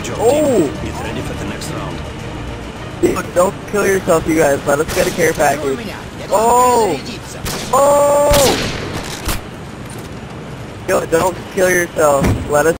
Good job, Oh! team. Get ready for the next round. Look, don't kill yourself, you guys. Let us get a care package. Oh! Oh! Yo, don't kill yourself. Let us